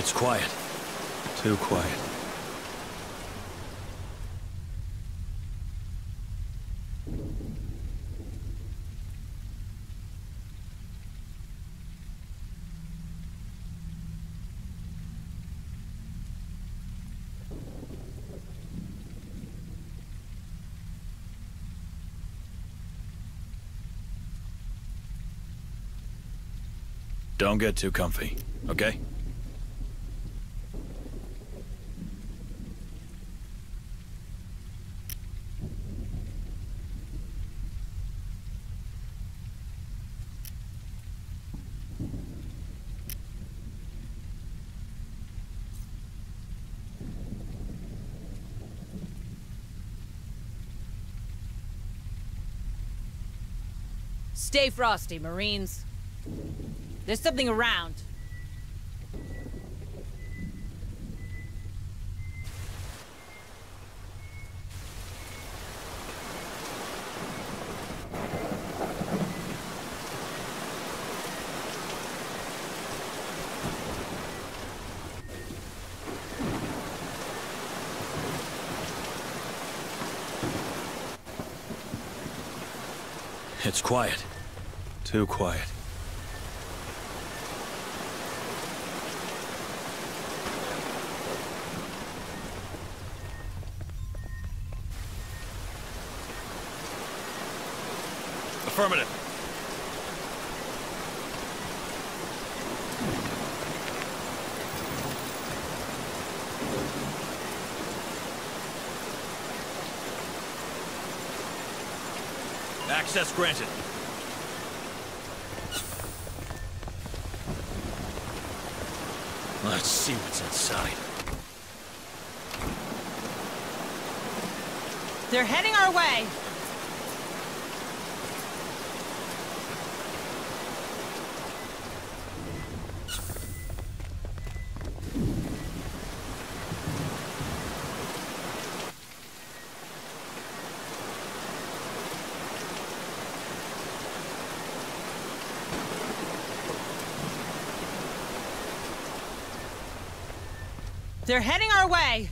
It's quiet. Too quiet. Don't get too comfy, okay? Stay frosty, Marines. There's something around. It's quiet. Too quiet. Affirmative. Access granted. See what's inside. They're heading our way. They're heading our way.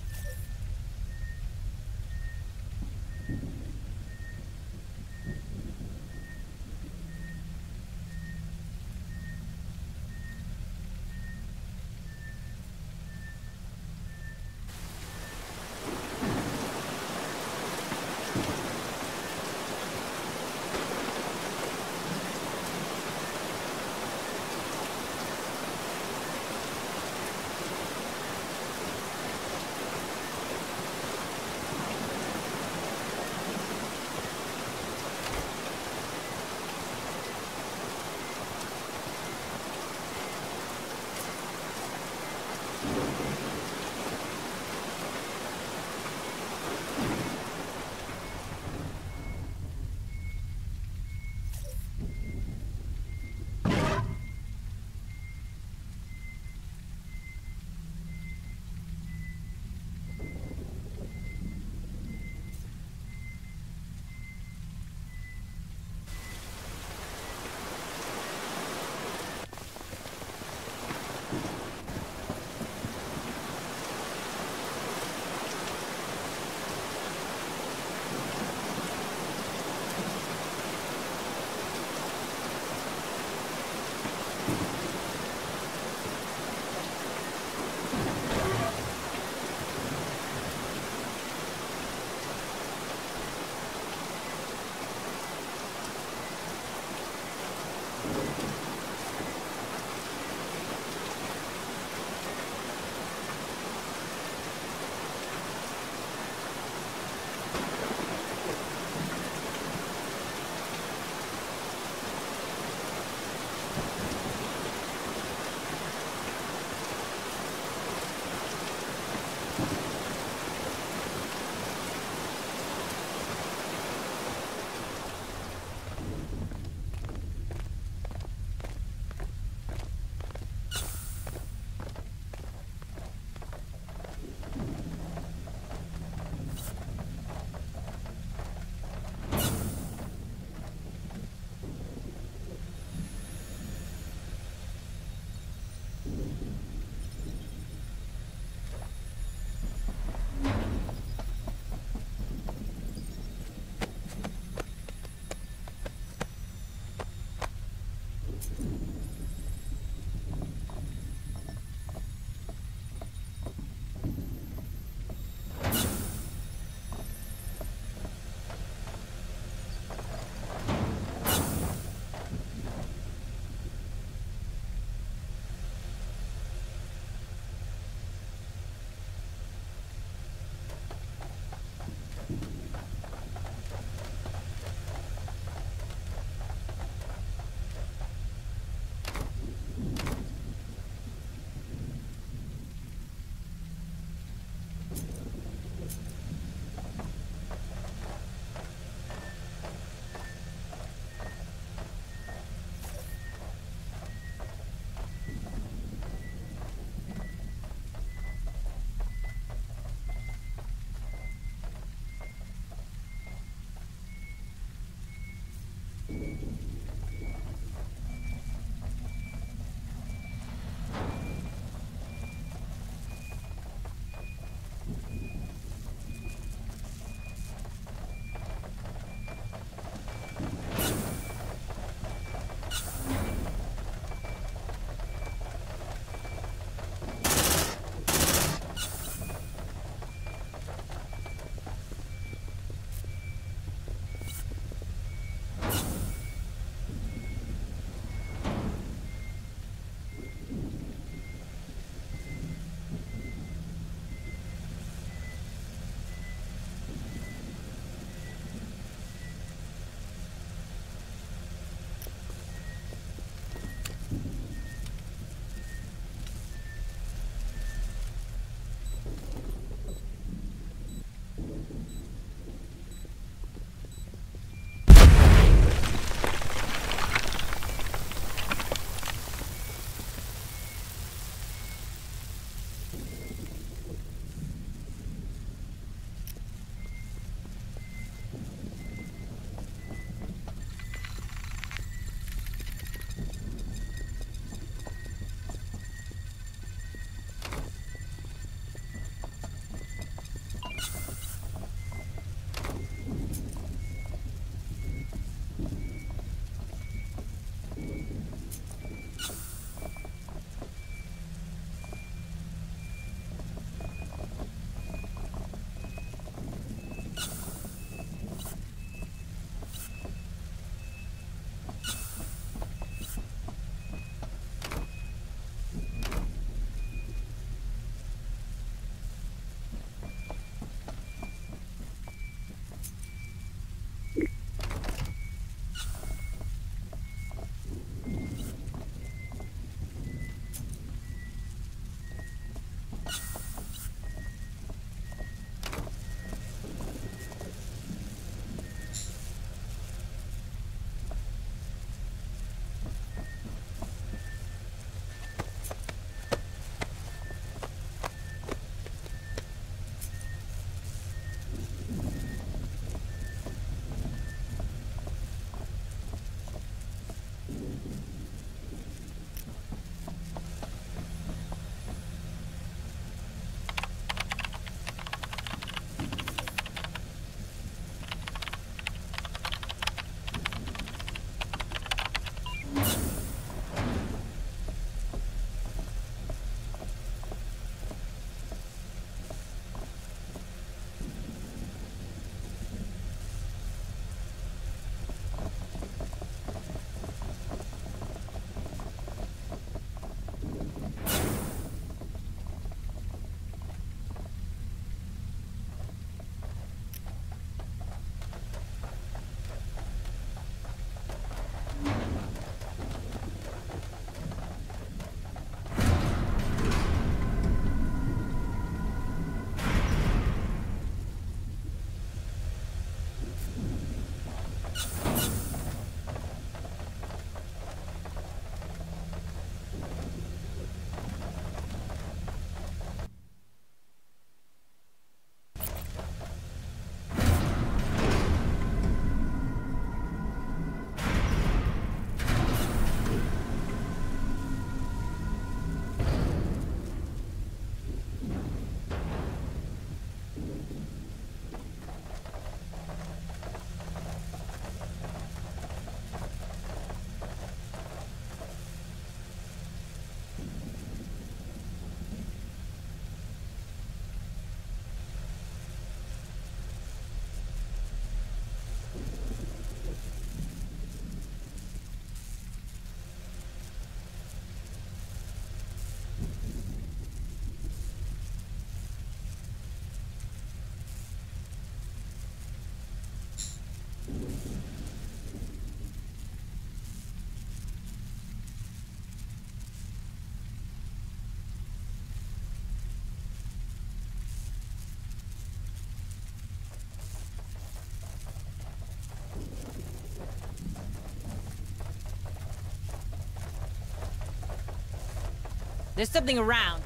There's something around.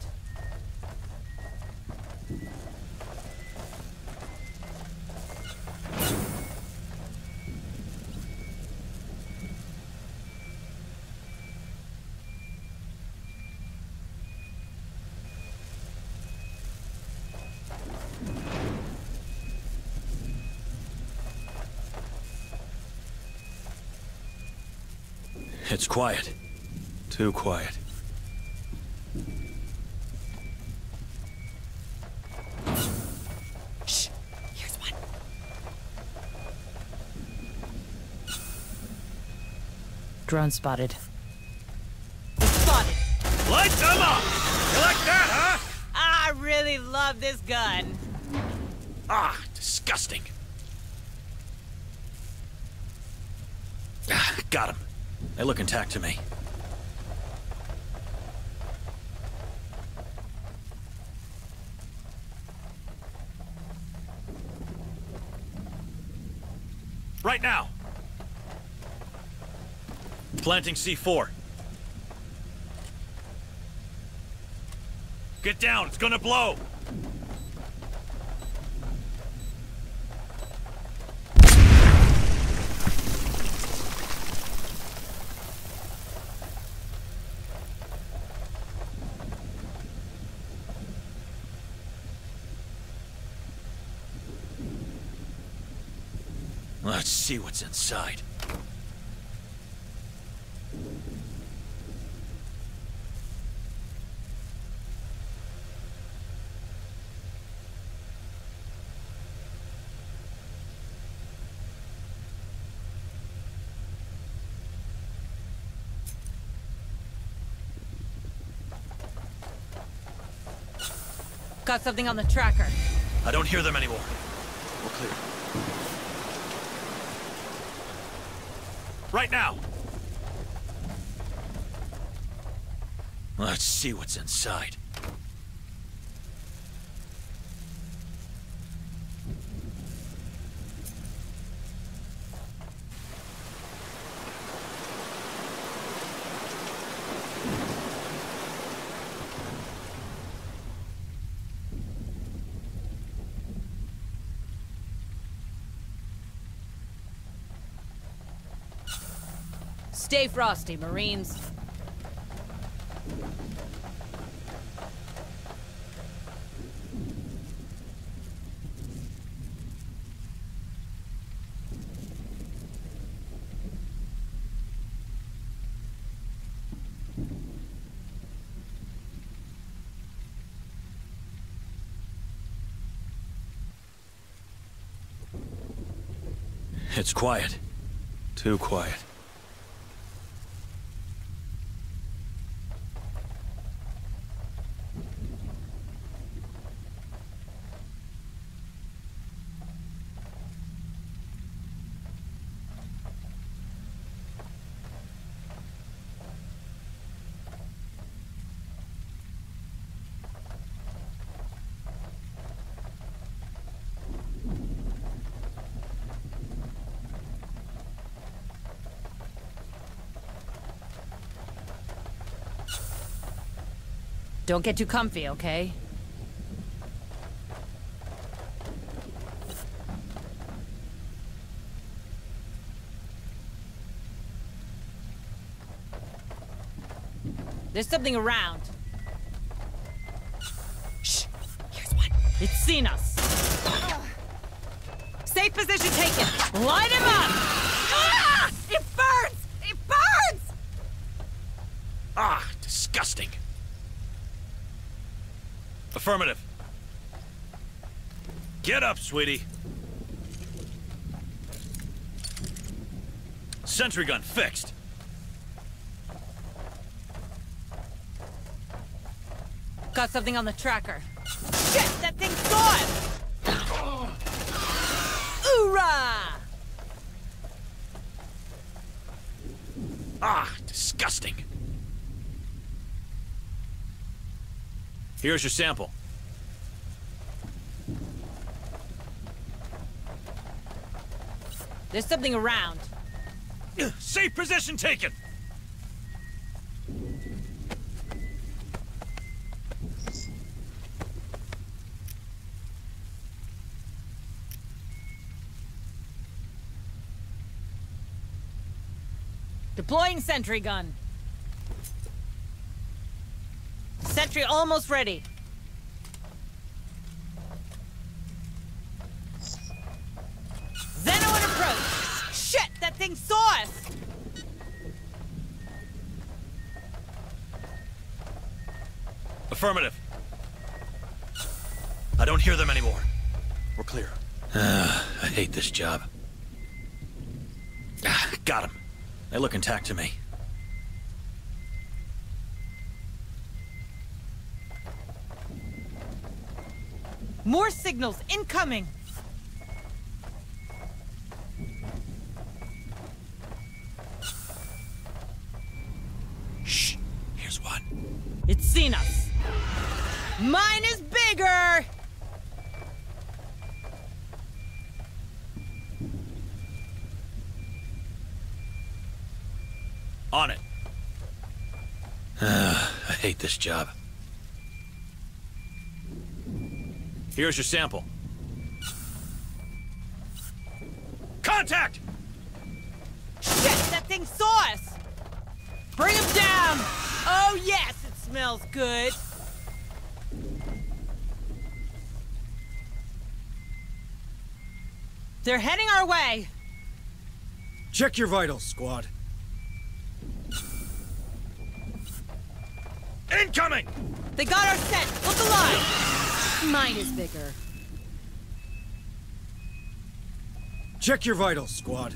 It's quiet. Too quiet. Shh! Here's one. Drone spotted. Spotted! Light them up! You like that, huh? I really love this gun. Ah, disgusting. Ah, got him. They look intact to me. Right now! Planting C4. Get down, it's gonna blow! Let's see what's inside. Got something on the tracker. I don't hear them anymore. We're clear. Right now! Let's see what's inside. Stay frosty, Marines. It's quiet. Too quiet. Don't get too comfy, okay? There's something around. Shh! Here's one. It's seen us. Safe position taken. Light him up! Ah! It burns! It burns! Ah, disgusting. Affirmative. Get up, sweetie. Sentry gun fixed. Got something on the tracker. Shit, that thing's gone! Hoorah! Ah, disgusting. Here's your sample. There's something around. Safe position taken! Deploying sentry gun. Sentry almost ready. Xeno in approach! Shit, that thing saw us! Affirmative. I don't hear them anymore. We're clear. I hate this job. Ah, got them. They look intact to me. More signals incoming! Shh. Here's one. It's seen us. Mine is bigger! On it. I hate this job. Here's your sample. Contact! Shit, that thing saw us! Bring him down! Oh yes, it smells good! They're heading our way! Check your vitals, squad. Incoming! They got our scent! Look alive! Mine is bigger. Check your vitals, squad.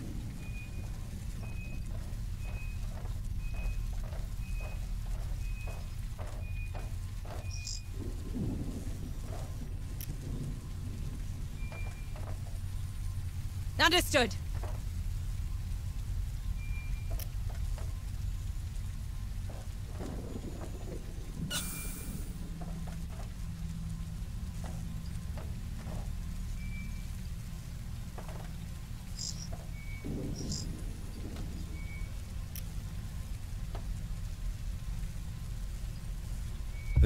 Understood.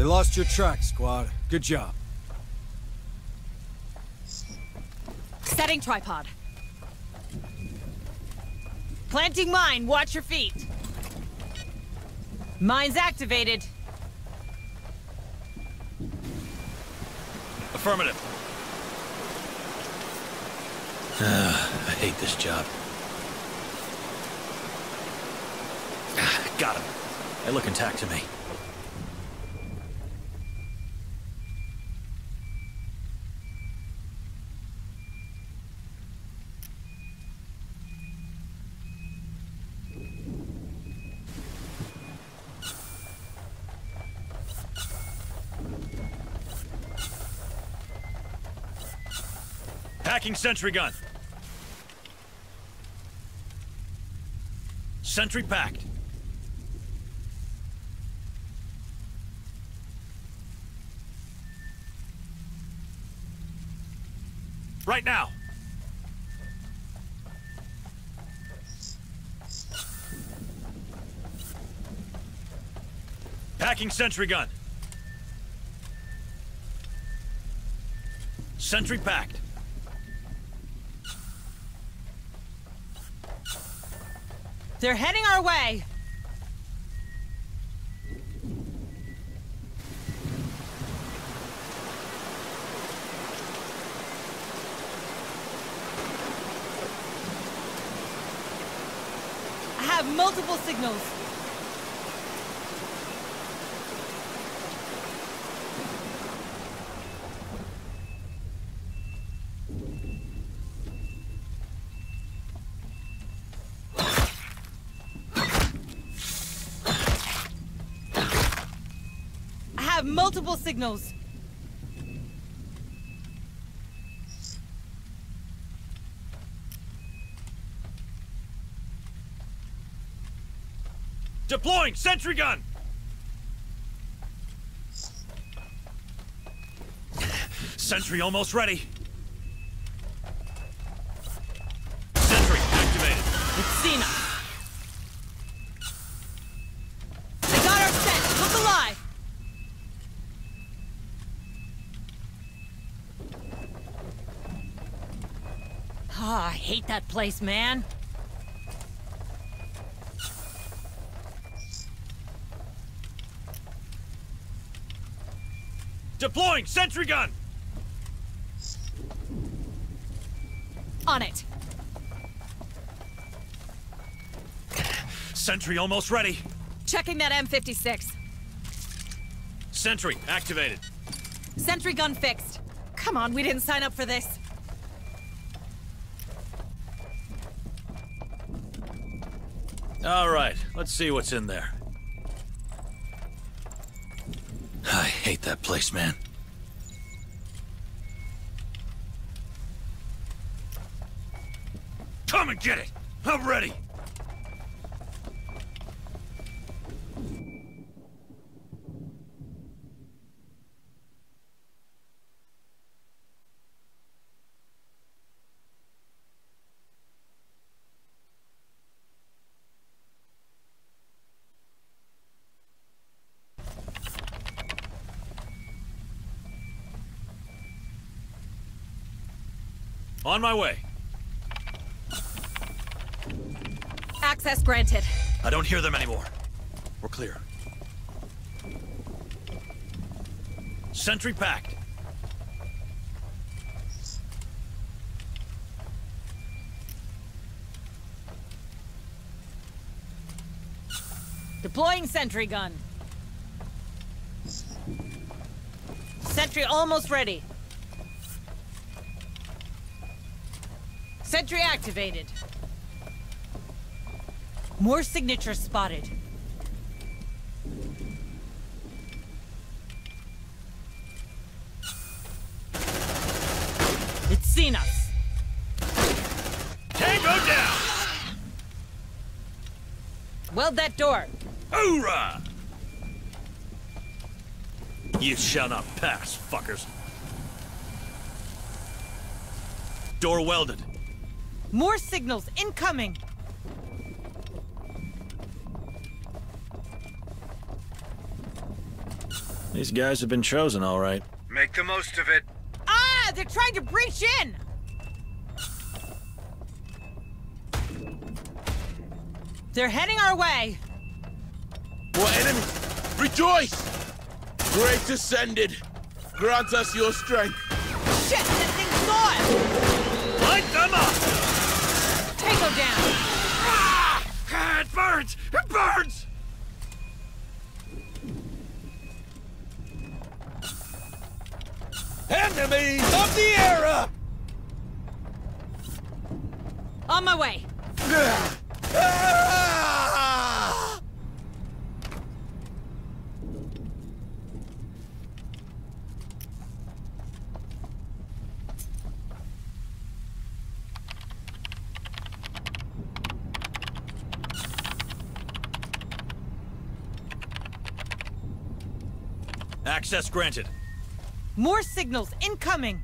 They lost your track, squad. Good job. Setting tripod. Planting mine, watch your feet. Mine's activated. Affirmative. I hate this job. Ah, Got him. They look intact to me. Hacking sentry gun. Sentry packed. Right now. Packing sentry gun. Sentry packed. They're heading our way. I have multiple signals. I have multiple signals. Deploying sentry gun. Sentry almost ready. that place, man. Deploying sentry gun! On it. Sentry almost ready. Checking that M56. Sentry activated. Sentry gun fixed. Come on, we didn't sign up for this. All right, let's see what's in there. I hate that place, man. Come and get it! I'm ready! On my way. Access granted. I don't hear them anymore. We're clear. Sentry packed. Deploying sentry gun. Sentry almost ready. Sentry activated. More signatures spotted. It's seen us. Tango down! Weld that door. Hoorah! You shall not pass, fuckers. Door welded. More signals incoming. These guys have been chosen, all right. Make the most of it. Ah, they're trying to breach in. They're heading our way. What enemy? Rejoice! Great ascended! Grant us your strength. Shit, that thing saw us. Light them up! Tango down. Ah, it burns! It burns! Enemies of the era! On my way. Ah! Access granted. More signals incoming.